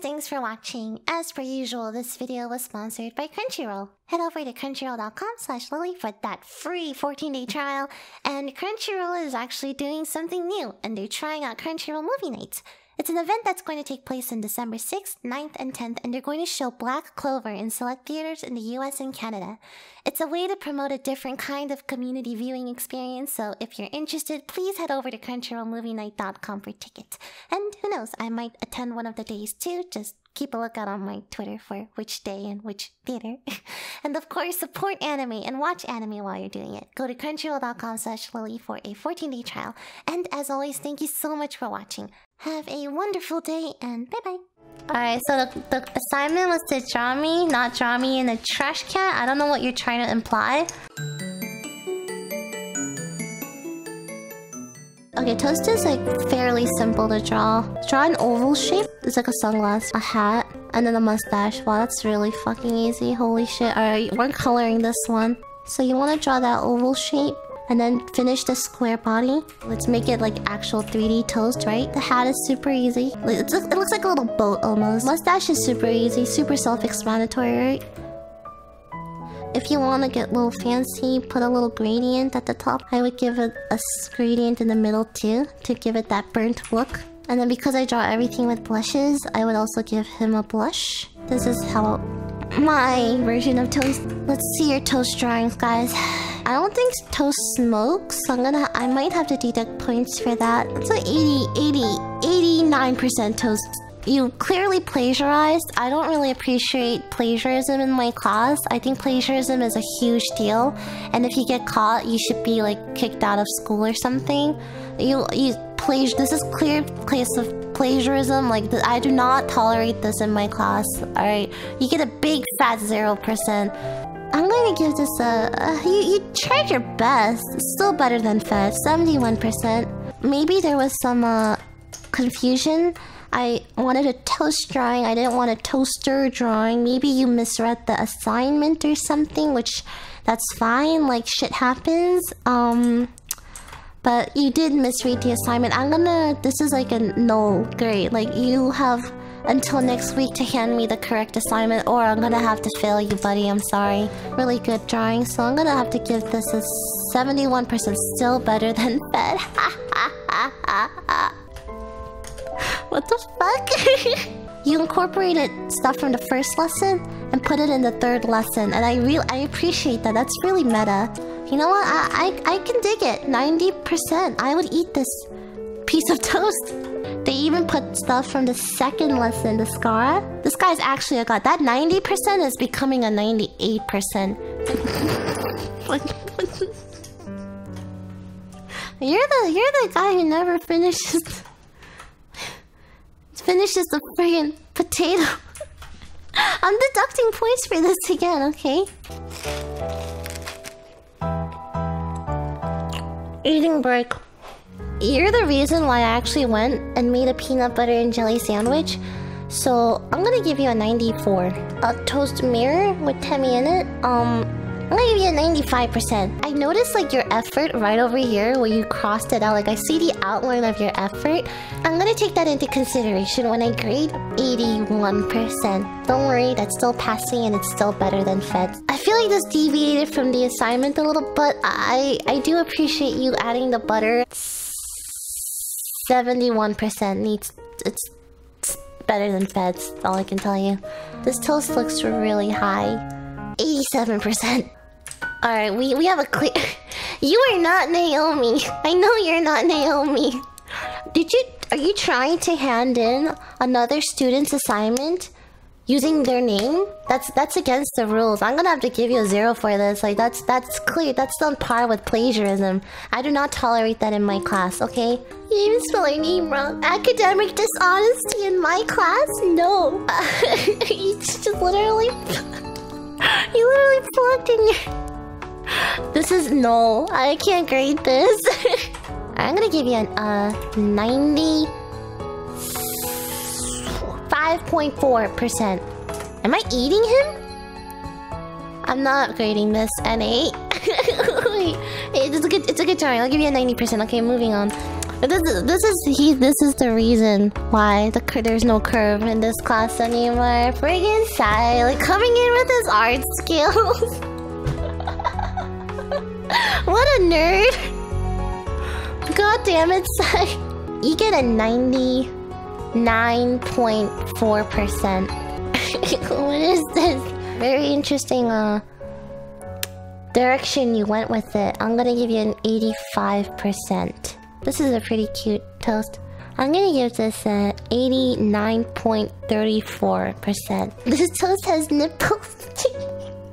thanks for watching. As per usual, this video was sponsored by Crunchyroll. Head over to crunchyroll.com slash lily for that free 14-day trial. And Crunchyroll is actually doing something new, and they're trying out Crunchyroll Movie Nights. It's an event that's going to take place on December 6th, 9th, and 10th, and they're going to show Black Clover in select theaters in the US and Canada. It's a way to promote a different kind of community viewing experience, so if you're interested, please head over to crunchyrollmovienight.com for tickets. And who knows, I might attend one of the days too, just keep a lookout on my Twitter for which day and which theater. and of course, support anime and watch anime while you're doing it. Go to crunchyroll.com slash lily for a 14-day trial. And as always, thank you so much for watching. Have a wonderful day and bye-bye. Alright, so the, the assignment was to draw me, not draw me in a trash can. I don't know what you're trying to imply. Okay, toast is like fairly simple to draw. Draw an oval shape. It's like a sunglass, a hat, and then a mustache. Wow, that's really fucking easy. Holy shit. Alright, we're coloring this one. So you want to draw that oval shape and then finish the square body. Let's make it like actual 3D toast, right? The hat is super easy. It looks like a little boat almost. Mustache is super easy, super self-explanatory, right? If you want to get a little fancy, put a little gradient at the top. I would give it a gradient in the middle too, to give it that burnt look. And then because I draw everything with blushes, I would also give him a blush. This is how my version of toast. Let's see your toast drawings, guys. I don't think toast smokes, so I'm gonna- I might have to deduct points for that. It's like 80, 80, 89% toast. You clearly plagiarized. I don't really appreciate plagiarism in my class. I think plagiarism is a huge deal. And if you get caught, you should be like kicked out of school or something. You- you- plagiar- This is clear case of plagiarism. Like, I do not tolerate this in my class. Alright? You get a big fat 0%. I'm going to give this a... Uh, you, you tried your best. Still better than Fed. 71%. Maybe there was some uh, confusion. I wanted a toast drawing. I didn't want a toaster drawing. Maybe you misread the assignment or something, which that's fine. Like, shit happens. Um... But you did misread the assignment. I'm gonna... This is like a no grade. Like, you have until next week to hand me the correct assignment or I'm gonna have to fail you, buddy. I'm sorry. Really good drawing, so I'm gonna have to give this a 71% still better than Fed. what the fuck? you incorporated stuff from the first lesson and put it in the third lesson, and I really I appreciate that. That's really meta. You know what? I, I, I can dig it. 90%. I would eat this piece of toast. They even put stuff from the second lesson, the Scarra. This guy's actually a god. That 90% is becoming a 98%. you're the you're the guy who never finishes finishes the friggin' potato. I'm deducting points for this again, okay? Eating break. You're the reason why I actually went and made a peanut butter and jelly sandwich. So I'm gonna give you a 94. A toast mirror with Temmie in it. Um, I'm gonna give you a 95%. I noticed like your effort right over here where you crossed it out. Like I see the outline of your effort. I'm gonna take that into consideration when I grade 81%. Don't worry, that's still passing and it's still better than Fed. I feel like this deviated from the assignment a little, but I I do appreciate you adding the butter. 71% needs it's better than Fed's, all I can tell you. This toast looks really high. 87%. Alright, we, we have a clear... you are not Naomi. I know you're not Naomi. Did you... Are you trying to hand in another student's assignment using their name? That's that's against the rules. I'm gonna have to give you a zero for this. Like that's that's clear. That's on par with plagiarism. I do not tolerate that in my class. Okay? You even spell your name wrong. Academic dishonesty in my class? No. you just literally. you literally plugged in your. This is no. I can't grade this. I'm gonna give you an uh 90. 5.4%. Am I eating him? I'm not grading this an 8. it's a good it's a good drawing. I'll give you a 90%. Okay, moving on. This is this is he. This is the reason why the there's no curve in this class anymore. Friggin' Sai, like coming in with his art skills. a nerd! God damn it, Sai. You get a ninety-nine point four percent. What is this? Very interesting. Uh direction you went with it. I'm gonna give you an 85%. This is a pretty cute toast. I'm gonna give this a 89.34%. This toast has nipples.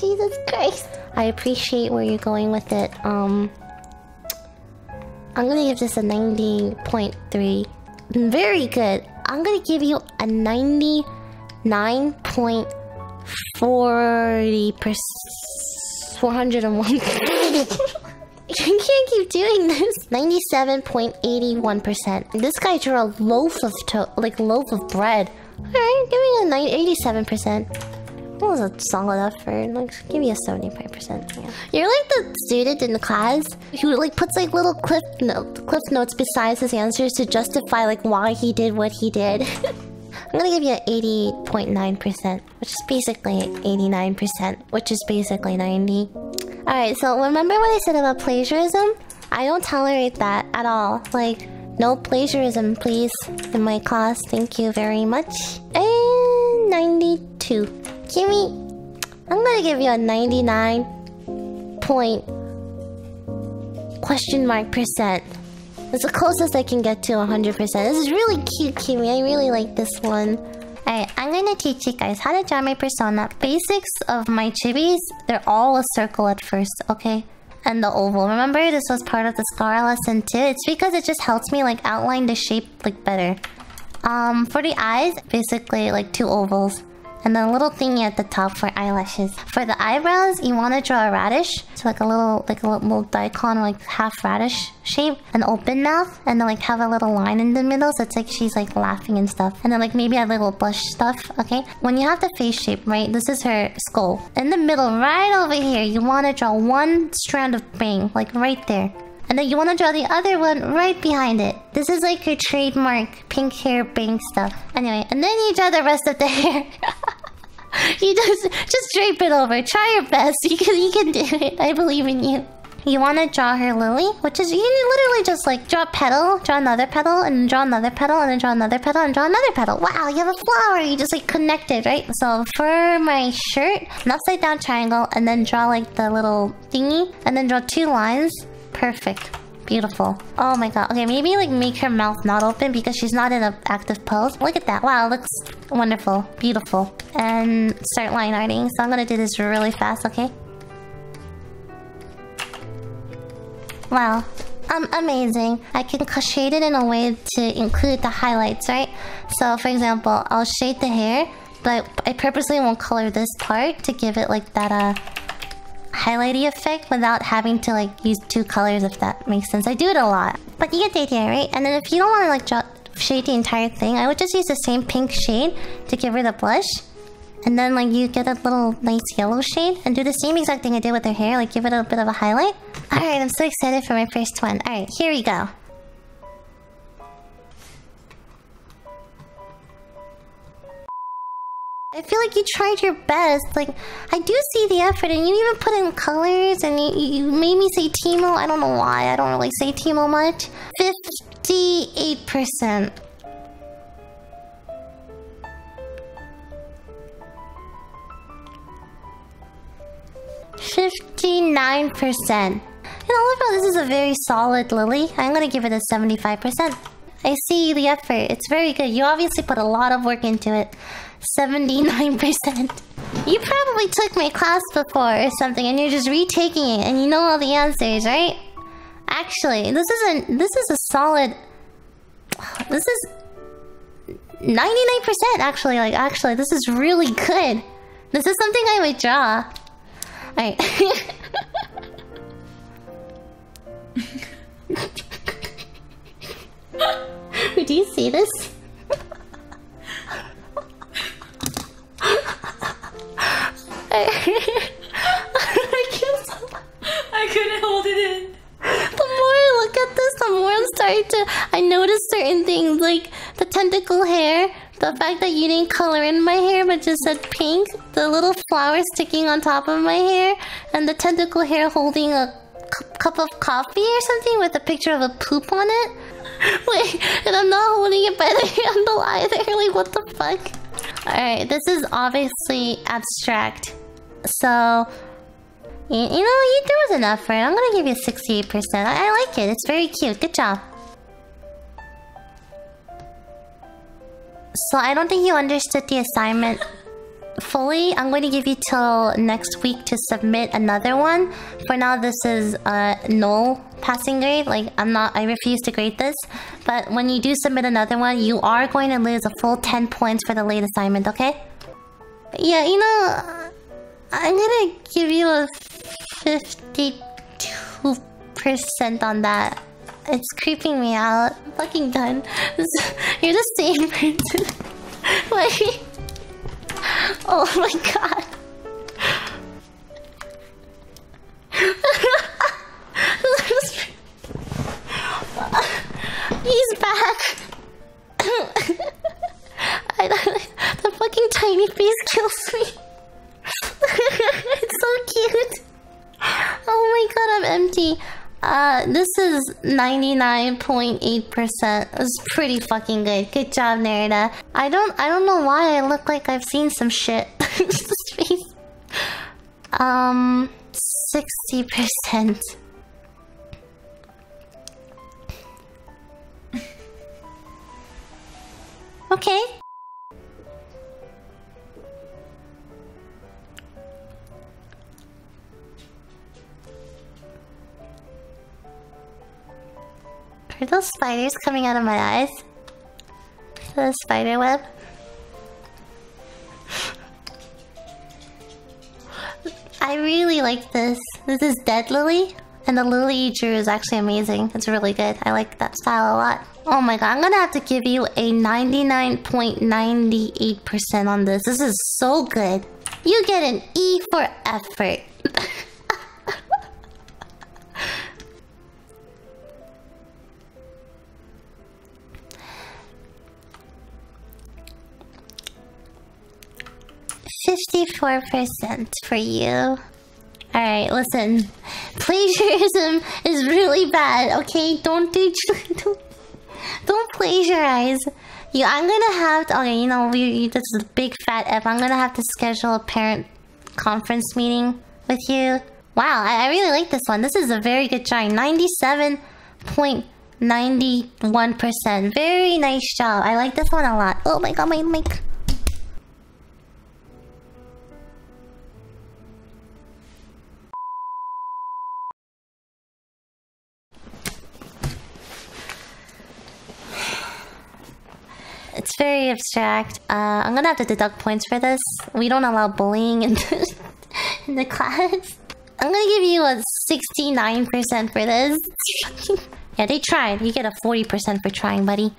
Jesus Christ. I appreciate where you're going with it. Um, I'm gonna give this a 90.3. Very good. I'm gonna give you a 99.40%. 401. you can't keep doing this. 97.81%. This guy drew a loaf of to like loaf of bread. Alright, give me a 87%. That was a solid effort. Like, give me a 75%. Yeah. You're like the student in the class who like puts like little cliff note, cliff notes besides his answers to justify like why he did what he did. I'm gonna give you an 80.9%, which is basically 89%, which is basically 90. Alright, so remember what I said about plagiarism? I don't tolerate that at all. Like, no plagiarism, please, in my class. Thank you very much. And 92. Kimmy, I'm gonna give you a 99 point question mark percent. It's the closest I can get to 100%. This is really cute, Kimmy. I really like this one. Alright, I'm gonna teach you guys how to draw my persona. Basics of my chibis, they're all a circle at first, okay? And the oval. Remember, this was part of the scar lesson too? It's because it just helps me like outline the shape like better. Um, for the eyes, basically like two ovals. And then a little thingy at the top for eyelashes. For the eyebrows, you want to draw a radish. So like a little, like a little daikon, like half radish shape. An open mouth. And then like have a little line in the middle. So it's like she's like laughing and stuff. And then like maybe a little blush stuff. Okay. When you have the face shape, right? This is her skull. In the middle, right over here, you want to draw one strand of bang. Like right there. And then you want to draw the other one right behind it. This is like your trademark pink hair bang stuff. Anyway, and then you draw the rest of the hair. you just just drape it over. Try your best. You can you can do it. I believe in you. You want to draw her lily, which is you literally just like draw a petal, draw another petal, and draw another petal, and then draw another petal, and draw another petal. Wow, you have a flower. You just like connect it, right? So for my shirt, an upside down triangle, and then draw like the little thingy, and then draw two lines. Perfect. Beautiful. Oh my god. Okay, maybe like make her mouth not open because she's not in an active pose. Look at that. Wow, looks wonderful. Beautiful. And start line arting. So I'm gonna do this really fast, okay? Wow. Um, amazing. I can shade it in a way to include the highlights, right? So, for example, I'll shade the hair, but I purposely won't color this part to give it like that, uh, highlighty effect without having to like use two colors if that makes sense. I do it a lot. But you get the idea, right? And then if you don't want to like drop, shade the entire thing, I would just use the same pink shade to give her the blush. And then like you get a little nice yellow shade and do the same exact thing I did with her hair, like give it a bit of a highlight. Alright, I'm so excited for my first one. Alright, here we go. I feel like you tried your best. Like, I do see the effort, and you even put in colors, and you, you made me say Teemo. I don't know why. I don't really say Teemo much. 58%. Fifty-nine percent. Know, overall, this is a very solid lily. I'm gonna give it a seventy-five percent. I see the effort. It's very good. You obviously put a lot of work into it. 79%. You probably took my class before or something and you're just retaking it and you know all the answers, right? Actually, this isn't this is a solid this is 99% actually like actually this is really good. This is something I would draw. Alright. do you see this? I, can't. I couldn't hold it in. The more I look at this, the more I'm starting to... I notice certain things, like the tentacle hair, the fact that you didn't color in my hair but just said pink, the little flower sticking on top of my hair, and the tentacle hair holding a cup of coffee or something with a picture of a poop on it. Wait, and I'm not holding it by the handle either. Like, what the fuck? Alright, this is obviously abstract. So, you, you know, you do was enough for it. I'm gonna give you 68%. I, I like it. It's very cute. Good job. So I don't think you understood the assignment fully. I'm going to give you till next week to submit another one. For now, this is a null passing grade. Like, I'm not... I refuse to grade this. But when you do submit another one, you are going to lose a full 10 points for the late assignment, okay? Yeah, you know... I'm gonna give you a 52% on that. It's creeping me out. I'm fucking done. You're the same person. Wait. Oh my god. He's back. I fucking tiny face kills me. Uh, this is 99.8%. It's pretty fucking good. Good job, Nerida. I don't I don't know why I look like I've seen some shit. um 60%. okay. Spiders coming out of my eyes? The spider web? I really like this. This is Dead Lily. And the lily you drew is actually amazing. It's really good. I like that style a lot. Oh my god, I'm gonna have to give you a 99.98% on this. This is so good. You get an E for effort. Fifty-four percent for you. Alright, listen. Plagiarism is really bad, okay? Don't do don't, don't plagiarize. You I'm gonna have to okay, you know, we this is a big fat F. I'm gonna have to schedule a parent conference meeting with you. Wow, I, I really like this one. This is a very good try. 97.91%. Very nice job. I like this one a lot. Oh my god, my mic. Very abstract. Uh, I'm gonna have to deduct points for this. We don't allow bullying in the, in the class. I'm gonna give you a 69% for this. yeah, they tried. You get a 40% for trying, buddy.